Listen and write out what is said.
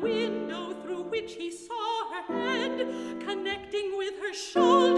window through which he saw her head connecting with her shoulder.